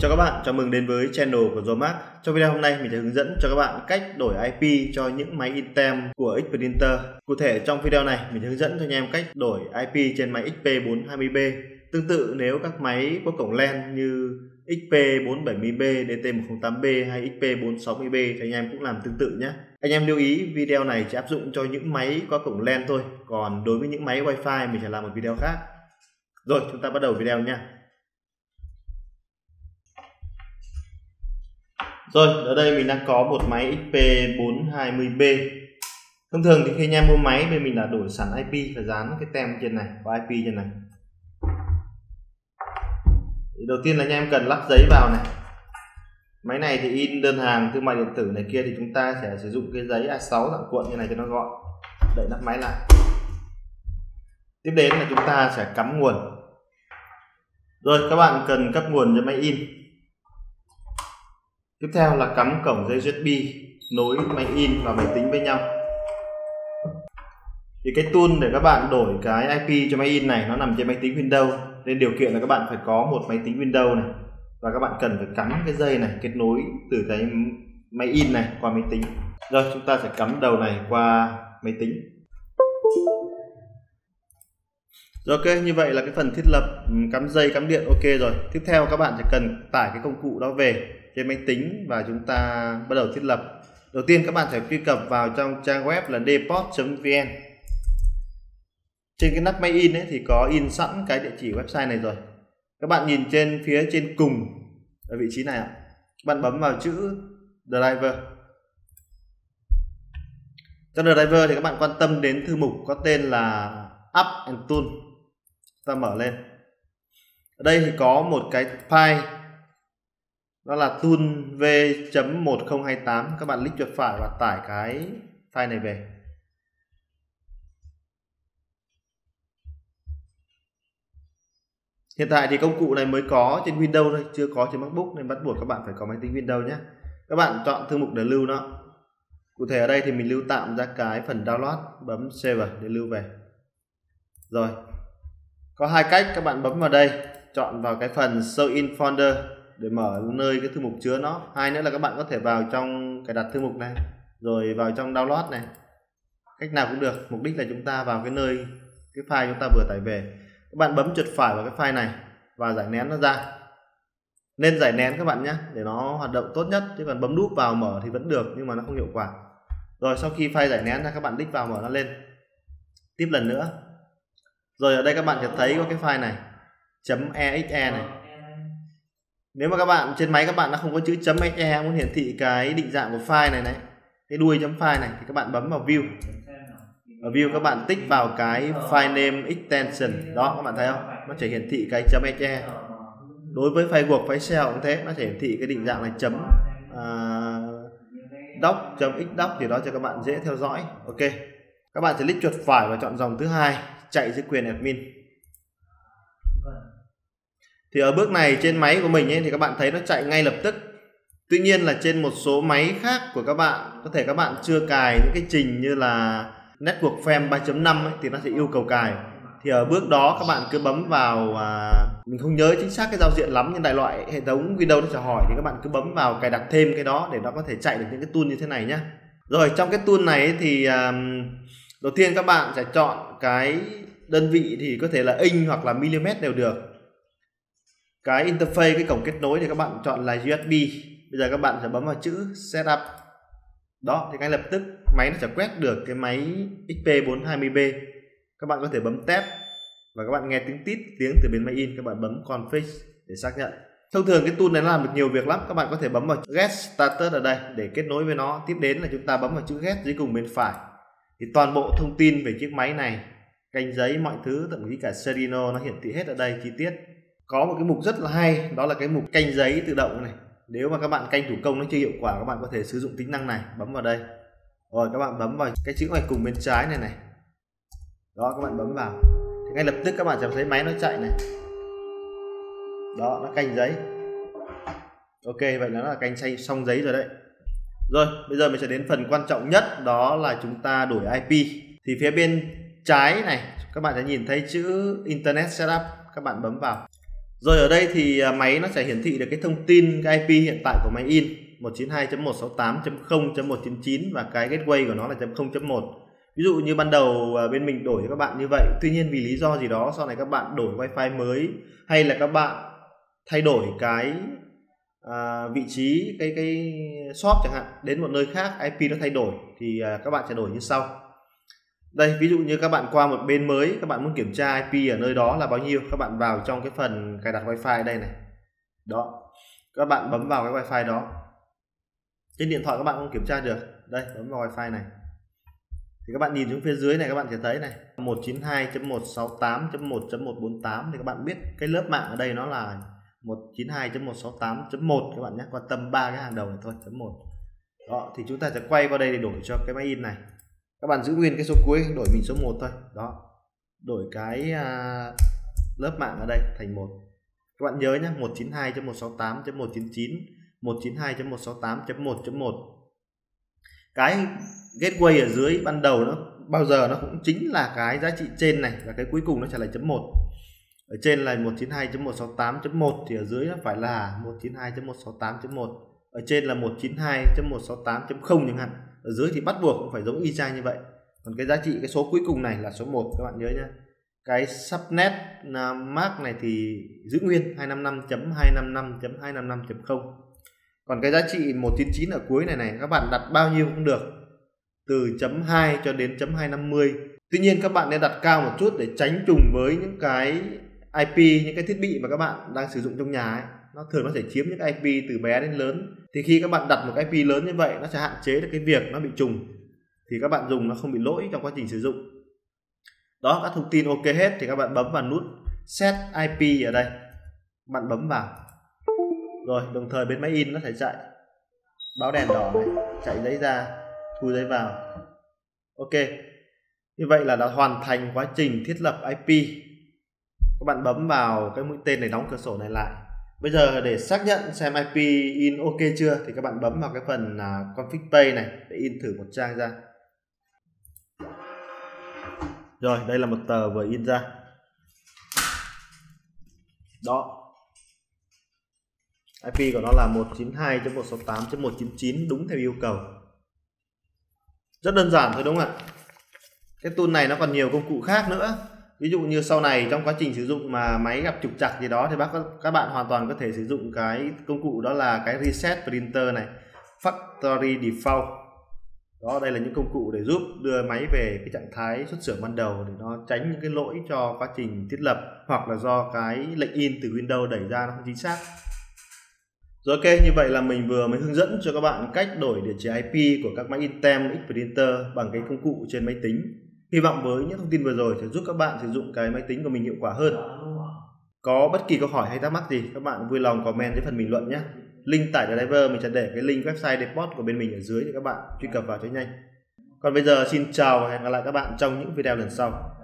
Chào các bạn, chào mừng đến với channel của Zomac. Trong video hôm nay mình sẽ hướng dẫn cho các bạn cách đổi IP cho những máy Intel của Xprinter. Cụ thể trong video này mình sẽ hướng dẫn cho anh em cách đổi IP trên máy XP420B. Tương tự nếu các máy có cổng LAN như XP470B, DT108B hay XP460B thì anh em cũng làm tương tự nhé. Anh em lưu ý video này chỉ áp dụng cho những máy có cổng LAN thôi, còn đối với những máy Wi-Fi mình sẽ làm một video khác. Rồi, chúng ta bắt đầu video nha. Rồi, ở đây mình đang có một máy XP420B. Thông thường thì khi anh em mua máy bên mình đã đổi sẵn IP và dán cái tem trên này, có IP trên này. Thì đầu tiên là anh em cần lắp giấy vào này. Máy này thì in đơn hàng thương mại điện tử này kia thì chúng ta sẽ sử dụng cái giấy A6 dạng cuộn như này cho nó gọn. Đậy nắp máy lại. Tiếp đến là chúng ta sẽ cắm nguồn. Rồi các bạn cần cấp nguồn cho máy in tiếp theo là cắm cổng dây USB nối máy in và máy tính với nhau. Thì cái tool để các bạn đổi cái IP cho máy in này, nó nằm trên máy tính Windows. Nên điều kiện là các bạn phải có một máy tính Windows này. Và các bạn cần phải cắm cái dây này, kết nối từ cái máy in này qua máy tính. Rồi, chúng ta sẽ cắm đầu này qua máy tính. Rồi, ok, như vậy là cái phần thiết lập ừ, cắm dây, cắm điện, ok rồi. Tiếp theo, các bạn sẽ cần tải cái công cụ đó về trên máy tính và chúng ta bắt đầu thiết lập. Đầu tiên các bạn phải truy cập vào trong trang web là deport.vn trên cái nắp máy in ấy thì có in sẵn cái địa chỉ website này rồi. Các bạn nhìn trên phía trên cùng ở vị trí này ạ. Các bạn bấm vào chữ driver. Trong driver thì các bạn quan tâm đến thư mục có tên là up and tool ta mở lên. Ở đây thì có một cái file đó là tool v.1028 các bạn click chuột phải và tải cái file này về Hiện tại thì công cụ này mới có trên Windows thôi, chưa có trên MacBook nên bắt buộc các bạn phải có máy tính Windows nhé. Các bạn chọn thư mục để lưu nó. Cụ thể ở đây thì mình lưu tạm ra cái phần download, bấm save để lưu về. Rồi. Có hai cách các bạn bấm vào đây, chọn vào cái phần show in folder để mở nơi cái thư mục chứa nó. Hai nữa là các bạn có thể vào trong cài đặt thư mục này, rồi vào trong download này. Cách nào cũng được, mục đích là chúng ta vào cái nơi, cái file chúng ta vừa tải về. Các bạn bấm chuột phải vào cái file này và giải nén nó ra. Nên giải nén các bạn nhé, để nó hoạt động tốt nhất, chứ còn bấm nút vào mở thì vẫn được, nhưng mà nó không hiệu quả. Rồi sau khi file giải nén ra, các bạn đích vào mở nó lên. Tiếp lần nữa. Rồi ở đây các bạn sẽ thấy có cái file này exe này nếu mà các bạn trên máy các bạn đã không có chữ chấm .exe muốn hiển thị cái định dạng của file này này cái đuôi chấm file này thì các bạn bấm vào view. Ở view các bạn tích vào cái file name extension. Đó các bạn thấy không? Nó chỉ hiển thị cái chấm .exe đối với file Word file Excel cũng thế nó chỉ hiển thị cái định dạng là chấm uh, doc chấm xdoc thì đó cho các bạn dễ theo dõi. Ok. Các bạn sẽ click chuột phải và chọn dòng thứ hai chạy dưới quyền admin thì ở bước này trên máy của mình ấy, thì các bạn thấy nó chạy ngay lập tức. Tuy nhiên là trên một số máy khác của các bạn có thể các bạn chưa cài những cái trình như là network frame 3.5 ấy, thì nó sẽ yêu cầu cài. Thì ở bước đó các bạn cứ bấm vào à, mình không nhớ chính xác cái giao diện lắm nhưng đại loại hệ thống Windows nó sẽ hỏi thì các bạn cứ bấm vào cài đặt thêm cái đó để nó có thể chạy được những cái tool như thế này nhé rồi trong cái tool này thì à, đầu tiên các bạn sẽ chọn cái đơn vị thì có thể là inch hoặc là mm đều được cái interface, cái cổng kết nối thì các bạn chọn là USB bây giờ các bạn sẽ bấm vào chữ setup. Đó, thì ngay lập tức máy nó sẽ quét được cái máy XP420B các bạn có thể bấm tab và các bạn nghe tiếng tít, tiếng từ bên máy in. Các bạn bấm config để xác nhận. Thông thường cái tool này nó làm được nhiều việc lắm. Các bạn có thể bấm vào get started ở đây để kết nối với nó. Tiếp đến là chúng ta bấm vào chữ get dưới cùng bên phải. Thì toàn bộ thông tin về chiếc máy này, canh giấy, mọi thứ, thậm chí cả Serino nó hiển thị hết ở đây, chi tiết có một cái mục rất là hay, đó là cái mục canh giấy tự động này. Nếu mà các bạn canh thủ công nó chưa hiệu quả, các bạn có thể sử dụng tính năng này, bấm vào đây. Rồi, các bạn bấm vào cái chữ ngoài cùng bên trái này này. Đó, các bạn bấm vào. Thì ngay lập tức các bạn sẽ thấy máy nó chạy này. Đó, nó canh giấy. Ok, vậy nó là canh xay xong giấy rồi đấy. Rồi, bây giờ mình sẽ đến phần quan trọng nhất, đó là chúng ta đổi IP thì phía bên trái này, các bạn sẽ nhìn thấy chữ Internet Setup. Các bạn bấm vào rồi ở đây thì à, máy nó sẽ hiển thị được cái thông tin cái IP hiện tại của máy in 192.168.0.199 và cái gateway của nó là .0.1 ví dụ như ban đầu à, bên mình đổi cho các bạn như vậy tuy nhiên vì lý do gì đó sau này các bạn đổi wifi mới hay là các bạn thay đổi cái à, vị trí cái cái shop chẳng hạn đến một nơi khác IP nó thay đổi thì à, các bạn sẽ đổi như sau đây, ví dụ như các bạn qua một bên mới, các bạn muốn kiểm tra IP ở nơi đó là bao nhiêu, các bạn vào trong cái phần cài đặt wifi đây này. Đó, các bạn bấm vào cái wifi đó. Trên điện thoại các bạn không kiểm tra được. Đây, bấm vào wifi này. Thì các bạn nhìn xuống phía dưới này, các bạn sẽ thấy này. 192.168.1.148 thì các bạn biết cái lớp mạng ở đây nó là 192.168.1 các bạn nhé quan tâm ba cái hàng đầu này thôi, chấm 1 đó, thì chúng ta sẽ quay qua đây để đổi cho cái máy in này các bạn giữ nguyên cái số cuối đổi mình số 1 thôi. Đó. Đổi cái uh, lớp mạng ở đây thành một. Các bạn nhớ nhé 192.168.199 192.168.1.1 cái gateway ở dưới ban đầu nó bao giờ nó cũng chính là cái giá trị trên này và cái cuối cùng nó trả lời chấm 1 ở trên là 192.168.1 thì ở dưới nó phải là 192.168.1 ở trên là 192.168.0 chẳng hạn ở dưới thì bắt buộc cũng phải giống y chang như vậy. Còn cái giá trị, cái số cuối cùng này là số 1 các bạn nhớ nhé cái subnet uh, mark này thì giữ nguyên 255.255.255.0 còn cái giá trị 199 ở cuối này này, các bạn đặt bao nhiêu cũng được. Từ chấm 2 cho đến chấm 250 tuy nhiên các bạn nên đặt cao một chút để tránh trùng với những cái IP những cái thiết bị mà các bạn đang sử dụng trong nhà ấy nó thường nó sẽ chiếm những IP từ bé đến lớn. Thì khi các bạn đặt một IP lớn như vậy, nó sẽ hạn chế được cái việc nó bị trùng. Thì các bạn dùng nó không bị lỗi trong quá trình sử dụng. Đó, các thông tin ok hết thì các bạn bấm vào nút set IP ở đây. Bạn bấm vào. Rồi, đồng thời bên máy in nó sẽ chạy. Báo đèn đỏ này, chạy giấy ra, thu giấy vào. Ok. Như vậy là đã hoàn thành quá trình thiết lập IP các bạn bấm vào cái mũi tên này, đóng cửa sổ này lại bây giờ để xác nhận xem IP in ok chưa thì các bạn bấm vào cái phần là config page này để in thử một trang ra. Rồi, đây là một tờ vừa in ra. Đó. IP của nó là 192.168.199 đúng theo yêu cầu. Rất đơn giản thôi đúng không ạ? Cái tool này nó còn nhiều công cụ khác nữa ví dụ như sau này trong quá trình sử dụng mà máy gặp trục trặc gì đó thì bác các bạn hoàn toàn có thể sử dụng cái công cụ đó là cái reset printer này factory default đó đây là những công cụ để giúp đưa máy về cái trạng thái xuất xưởng ban đầu để nó tránh những cái lỗi cho quá trình thiết lập hoặc là do cái lệnh in từ Windows đẩy ra nó không chính xác rồi ok, như vậy là mình vừa mới hướng dẫn cho các bạn cách đổi địa chỉ IP của các máy Intel X Printer bằng cái công cụ trên máy tính. Hy vọng với những thông tin vừa rồi sẽ giúp các bạn sử dụng cái máy tính của mình hiệu quả hơn. Có bất kỳ câu hỏi hay thắc mắc gì, các bạn vui lòng comment dưới phần bình luận nhé. Link tải driver mình sẽ để cái link website depot của bên mình ở dưới để các bạn truy cập vào cho nhanh. Còn bây giờ xin chào và hẹn gặp lại các bạn trong những video lần sau.